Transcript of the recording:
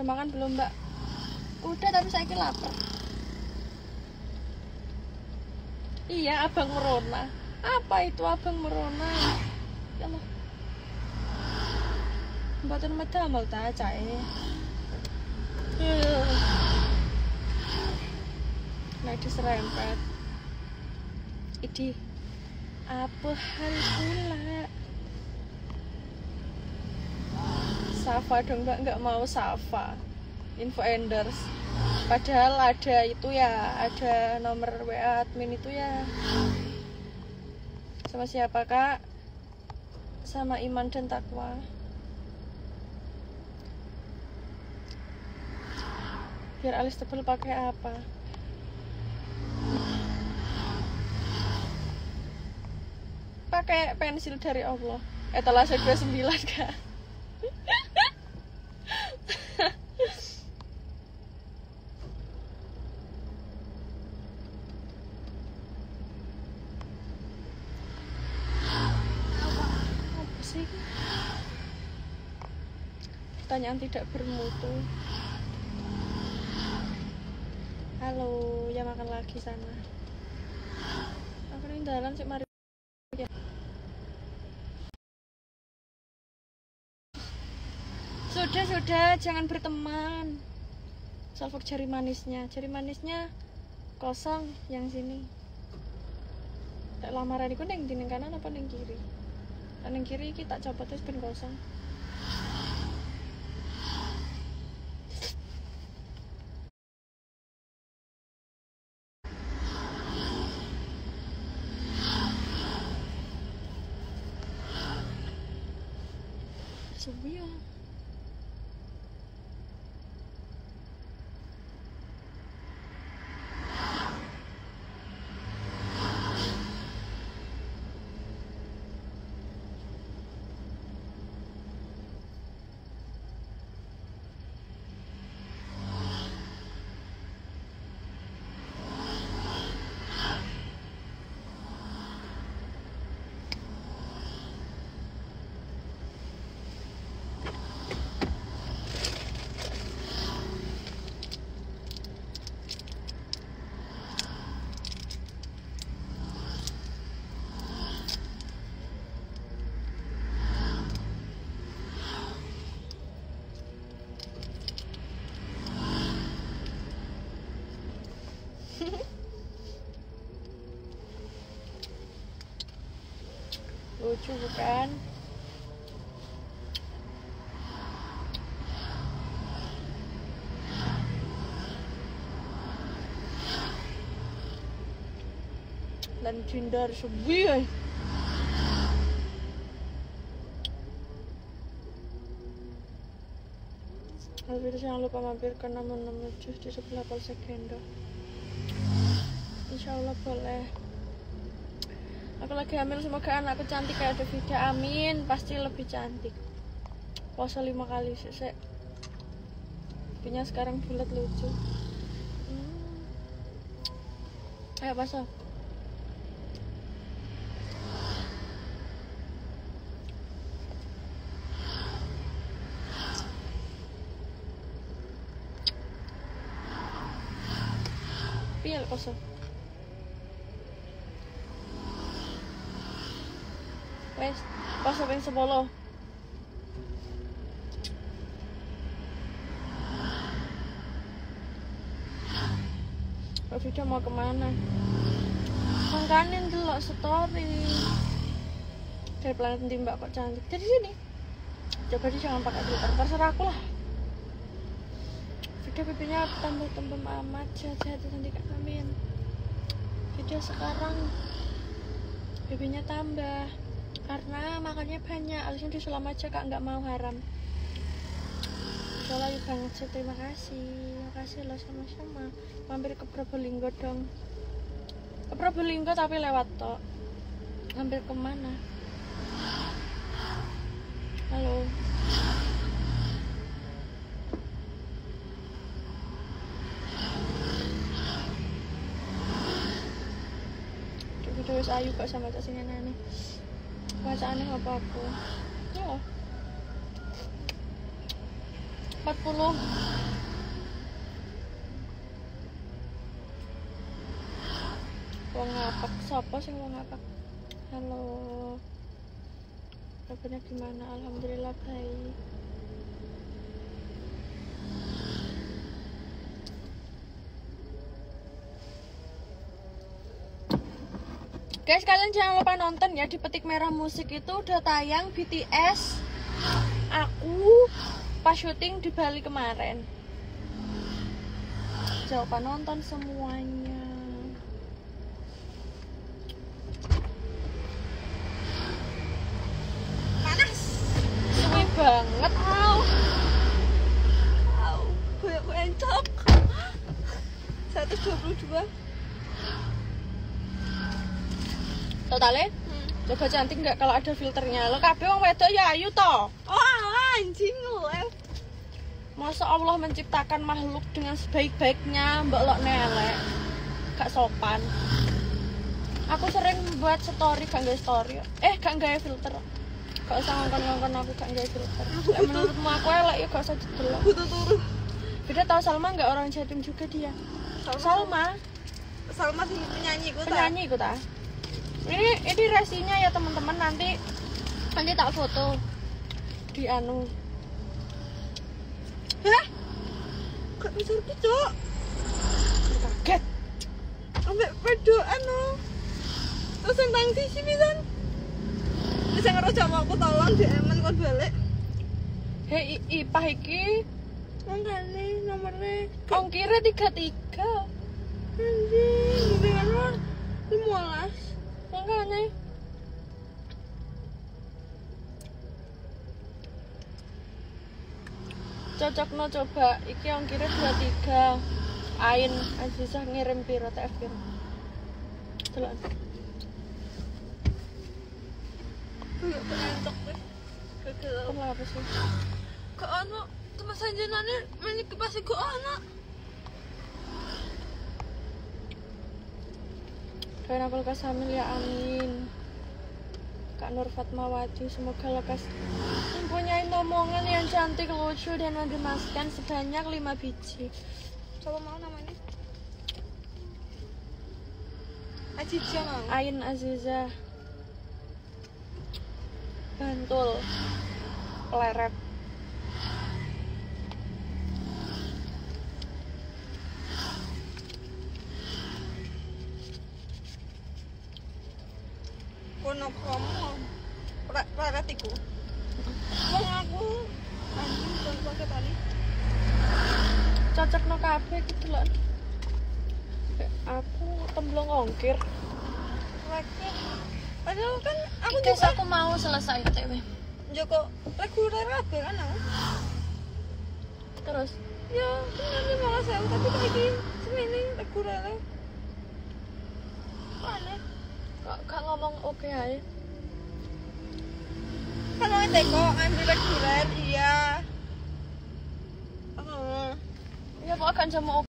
Udah makan belum mbak? Udah tapi saya lapar. Iya abang merona. Apa itu abang merona? Ya Allah. Mboten medamel cae. Nah diserempet. Idi apa hal pula? Safa dong mbak. Nggak mau Safa. Info enders padahal ada itu ya ada nomor WA admin itu ya. Sama siapa kak? Sama iman dan takwa. Biar alis tebal pakai apa? Pakai pensil dari Allah. Etalase 29 kak apa sih pertanyaan tidak bermutu. Halo ya makan lagi sana. Aku ini dalam sih mari. Sudah sudah jangan berteman. Salfok jari manisnya. Jari manisnya kosong yang sini. Tak lamaran itu neng di kanan apa neng kiri? Neng kiri kita copot terus ben kosong Sepi ya. Lucu bukan? Dan cindar sebi eh. Alvin jangan lupa mampir ke nomor jus di sebelah polsek Gendo. Insya Allah boleh. Aku lagi hamil semoga anakku cantik kayak Devida. Amin. Pasti lebih cantik. Puasa lima kali sih. Punya sekarang bulat lucu. Hmm. Ayo pasal. Piel kosong. Wes, pas ping 10. Mbak Vida mau ke mana? Makanya delok story. Dari planet mbak kok cantik. Jadi sini. Coba dia jangan pakai filter Terserah aku lah. Vida pipinya tambah-tambah amat Sehat-sehat nanti kak Amin. Vida sekarang Pipinya tambah karena makannya banyak alisnya disulam aja kak. Nggak mau haram. Soalnya banget sih terima kasih. Makasih lo sama-sama. Mampir ke Probolinggo dong. Ke Probolinggo tapi lewat tok. Mampir ke mana? Halo. Terus ayu kok sama sini nih bacaannya apa aku ya. 40 Wong ngapak, siapa sih wong ngapak? Halo. Kabarnya gimana? Alhamdulillah baik Guys, kalian jangan lupa nonton ya di Petik Merah Musik itu udah tayang BTS Aku pas syuting di Bali kemarin. Jangan lupa nonton semuanya. Panas. Suwi banget. Au. Au. Banyak encok. 122. Totalnya Hmm. coba cantik nggak kalau ada filternya. Lo kabeh wong wedok ya ayu toh. Oh, anjing lu. Masa Allah menciptakan makhluk dengan sebaik-baiknya mbak lo nelek Gak sopan Aku sering buat story, gak nggak story Eh, gak nggak filter Gak usah ngongkon-ngongkon aku gak nggak filter Lek Menurutmu aku elek ya gak usah didelok Butuh turu. Beda tau Salma nggak orang Jatim juga dia Salma, Salma sih penyanyi ta. penyanyi ikut ah Ini, ini resinya ya teman-teman nanti Nanti tak foto Di anu Hah? Kok bisa gitu? Kaget Ambek pedoan no. Terus di sini kan. Bisa ngeros sama aku tolong di emen kok balik. Hei, ipah iki Makanya nomornya Ongkirnya tiga tiga anjing, dengan mah limolas. Makanya Cocok no coba Iki ongkirnya dua tiga Ain Azizah ngirim piro TF piro. Kagak. Kamu apa sih? Kok ono teman sanjenane main kipas kok ono. Lekas hamil ya amin. Kak Nur Fatmawati Semoga lekas mempunyai momongan yang cantik, lucu, dan menggemaskan sebanyak 5 biji. Coba mau namanya? Aji mau. Ain Aziza. Bantul. Pleret Kono kamu. Rarat iku. Wong aku anjing kon pakai tali. Cocok no kafe gitu loh Aku temblong ongkir. Padahal kan aku Guys juga aku mau selesai TW Joko reguler apa kan aku. Terus Ya, sebenarnya malah saya tapi lagi semini reguler. Aneh. Kak, kak ngomong oke aja Kan mau teko ambil reguler iya. Oh. Ya kok akan sama